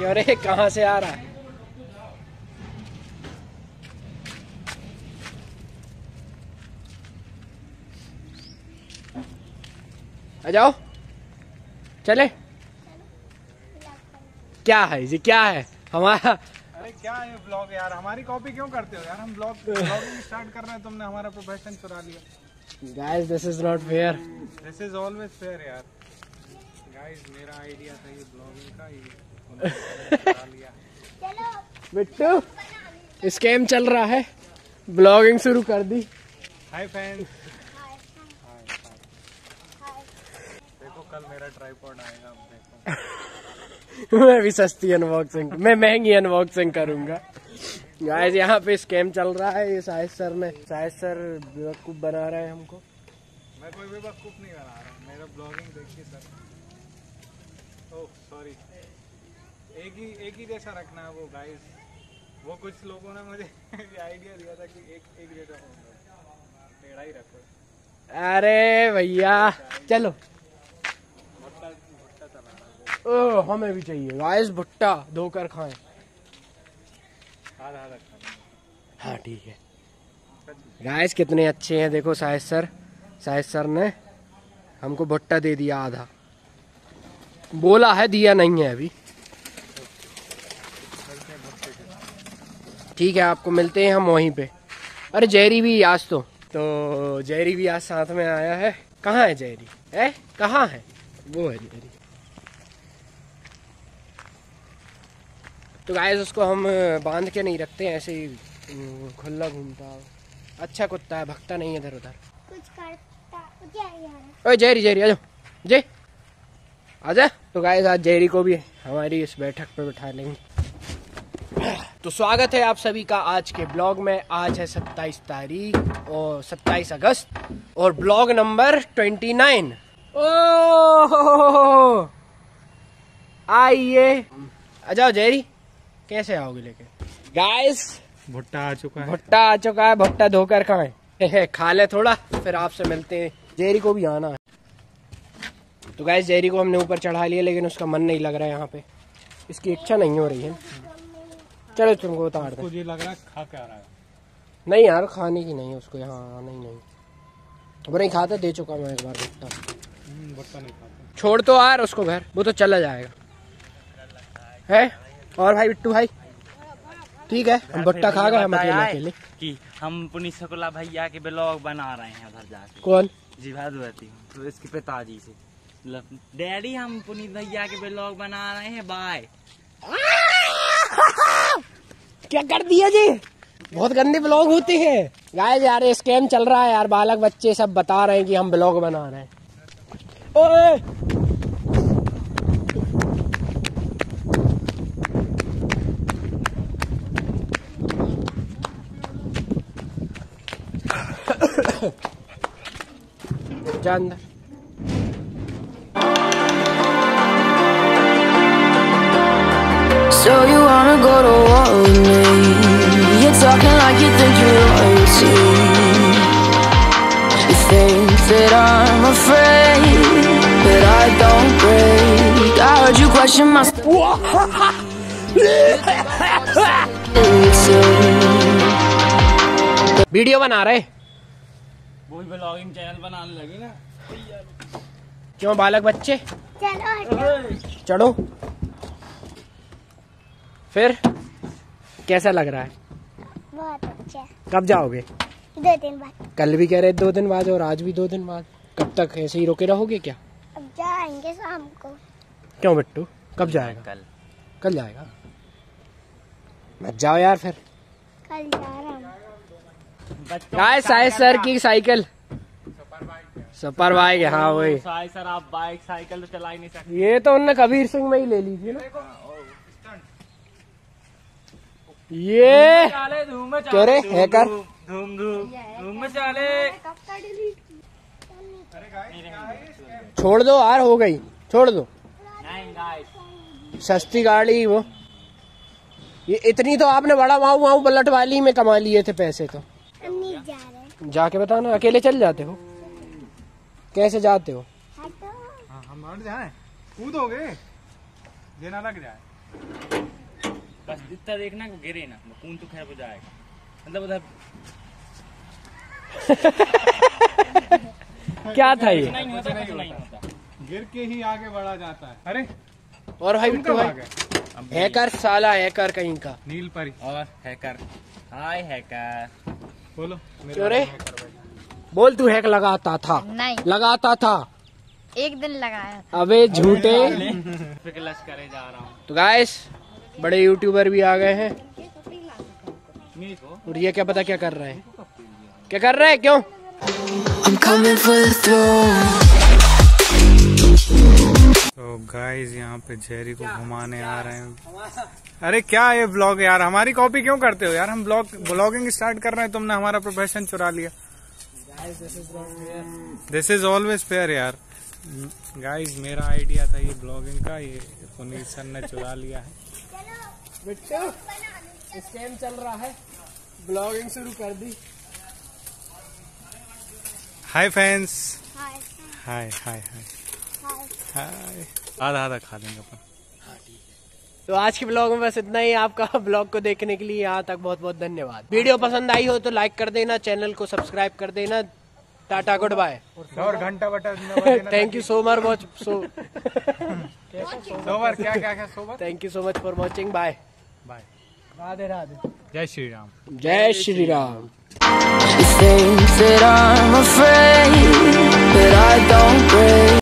क्यों रे कहाँ से आ रहा है? आ जाओ। चले। क्या है जी? क्या है? हमारा अरे क्या है ब्लॉग यार? हमारी कॉपी क्यों करते हो यार? हम ब्लॉग ब्लॉगिंग स्टार्ट कर रहे हैं तुमने हमारा प्रोफेशन चुरा लिया। Guys this is not fair this is always fair यार। गाइस मेरा आइडिया था ये ब्लॉगिंग का ये बिट्टू स्कैम चल रहा है। ब्लॉगिंग शुरू कर दी। हाय फ्रेंड्स देखो कल मेरा ट्राइपॉड आएगा देखो। मैं भी सस्ती अनबॉक्सिंग मैं महँगी अनबॉक्सिंग करूँगा। गाइस यहाँ पे स्कैम चल रहा है ये साहिद सर ने साहिद सर बेवकूफ़ बना रहे हैं हमको। मैं कोई बेवकूफ़ नहीं बना रहा मेरा ब्लॉगिंग देखिए सर। ओह सॉरी एक ही एक ही जैसा रखना है वो गाइस वो कुछ लोगों ने मुझे आइडिया दिया था कि एक एक जैसा टेढ़ा ही रखो। अरे भैया चलो। भुट्टा भुट्टा ओ हमें भी चाहिए। गाइस भुट्टा धोकर खाएँ। हाँ ठीक है। गाइस कितने अच्छे हैं देखो साहिद सर। साहिद सर ने हमको भुट्टा दे दिया आधा। बोला है दिया नहीं है अभी। ठीक है आपको मिलते हैं हम वहीं पे। अरे जैरी भी आज तो। तो जैरी भी आज साथ में आया है। कहाँ है जैरी है? कहाँ है? वो है जैरी तो गाइस उसको हम बाँध के नहीं रखते ऐसे ही खुला घूमता अच्छा कुत्ता है भगता नहीं है इधर उधर। कुछ करता क्या यार। ओए जैरी जैरी आ जाओ जय। आजा तो गाइस आज जैरी को भी हमारी इस बैठक पर बिठा लेंगे। तो स्वागत है आप सभी का आज के ब्लॉग में। आज है 27 तारीख और 27 अगस्त और ब्लॉग नंबर 29 ओह! आइए। आ जाओ जेरी कैसे आओगे लेके? गाइस भुट्टा आ चुका है। भुट्टा आ चुका है भुट्टा धोकर खाए। खा ले थोड़ा फिर आपसे मिलते हैं। जेरी को भी आना है। तो गैस जेरी को हमने ऊपर चढ़ा लिया लेकिन उसका मन नहीं लग रहा है यहाँ पे। इसकी इच्छा नहीं हो रही है। चलो तुमको उतार दे मुझे लग रहा है खा के आ रहा है। नहीं यार खाने की नहीं है उसको यहाँ आना ही नहीं। वो नहीं खाता दे चुका मैं एक बार भुट्टा। हम्म, भुट्टा नहीं खाता। छोड़ तो यार उसको घर वो तो चला जाएगा। है? और भाई बिट्टू भाई? ठीक है हम भुट्टा खा गए हम अकेले अकेले। कि हम पुनी शुक्ला भैया के ब्लॉग बना रहे हैं उधर जाके। कौन? जी भादुवती तो इसके पिताजी से। मतलब डैडी हम पुनीत भैया के ब्लॉग बना रहे हैं बाय। क्या कर दिया जी? बहुत गंदे ब्लॉग होते हैं। गाइस यार स्कैम चल रहा है यार। बालक बच्चे सब बता रहे हैं कि हम ब्लॉग बना रहे हैं। ओए! जा So you wanna go to war with me? You're talking like you think you're royalty. You think that I'm afraid, but I don't break. I heard you question my. Video बना रहे वो blogging channel बनाने लगे ना क्यों बालक बच्चे चलो चढ़ो फिर कैसा लग रहा है? बहुत अच्छा। कब जाओगे? दो दिन बाद। कल भी कह रहे दो दिन बाद और आज भी दो दिन बाद। कब तक ऐसे ही रोके रहोगे क्या? अब जाएँगे शाम को। क्यों बिट्टू? कब जाएगा? कल। कल जाएगा। मत जाओ यार फिर। कल जा रहा हूँ। गाय साइज़ सर की साइकिल? सुपर बाइक हाँ वही। साई सर आप बाइक साइकिल तो चला ही नहीं सकते। ये तो उनने कबीर सिंह में ही ले ली थी ना। ये में हैकर धूम धूम धूम में चाले छोड़ दो यार हो गई। छोड़ दो। सस्ती गाड़ी वो। ये इतनी तो आपने बड़ा माऊ माऊ बलट वाली में कमा लिए थे पैसे तो। जाके बताना अकेले चल जाते हो? कैसे जाते हो? हटो हाँ, हम जाए। कूदोगे? ये ना लग जाए। बस इतना देखना कि गिरे ना खून तो खैर हो जाएगा। मतलब उधर क्या था ये? नहीं होता नहीं होता। गिर के ही आगे बढ़ा जाता है। अरे और भाई बिट्टू भाई हैकर साला हैकर कहीं का। नील परी। और हैकर। हाय हैकर। बोलो क्यों रे? बोल तू हैक लगाता था। नहीं। लगाता था। एक दिन लगाया था। अबे झूठे। फिर क्लच करे जा रहा हूँ। तो गाइस बड़े यूट्यूबर भी आ गए हैं। और ये क्या पता क्या कर रहे हैं? क्या कर रहे हैं? क्यों. तो गाइस यहाँ पे जेरी को घुमाने आ रहे हैं। अरे क्या ये ब्लॉग यार? हमारी कॉपी क्यों करते हो यार? हम ब्लॉग ब्लॉगिंग स्टार्ट कर रहे हैं तुमने हमारा प्रोफेशन चुरा लिया। दिस इज़ ऑलवेज फेयर यार। गाइस मेरा आइडिया था ये ब्लॉगिंग का ये पुनीत सर ने चुरा लिया है। बिट्टू स्कैम चल रहा है। ब्लॉगिंग शुरू कर दी। हाय फ्रेंड्स हाय हाय हाय हाय आधा आधा खा लेंगे अपन। तो आज के ब्लॉग में बस इतना ही। आपका ब्लॉग को देखने के लिए यहाँ तक बहुत बहुत धन्यवाद। वीडियो पसंद आई हो तो लाइक कर देना चैनल को सब्सक्राइब कर देना। टाटा गुड बाय और घंटा बटा thank you so much watch so sober क्या क्या sober thank you so much for watching bye bye Radhe Radhe जय श्री राम जय Shri Ram She thinks that I'm afraid, but I don't break.